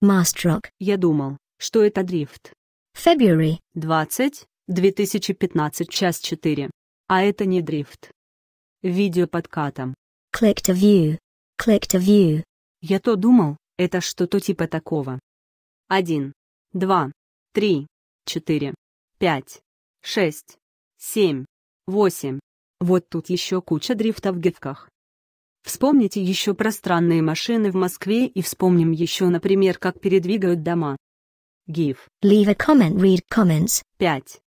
Masterok. Я думал, что это дрифт. February. 20, 2015, час 4. А это не дрифт. Видео подкатом. Click to view. Click to view. Я то думал, это что-то типа такого. 1, 2, 3, 4, 5, 6, 7, 8. Вот тут еще куча дрифта в гифках. Вспомните еще про странные машины в Москве и вспомним еще, например, как передвигают дома. GIF Leave a comment. Read comments. 5.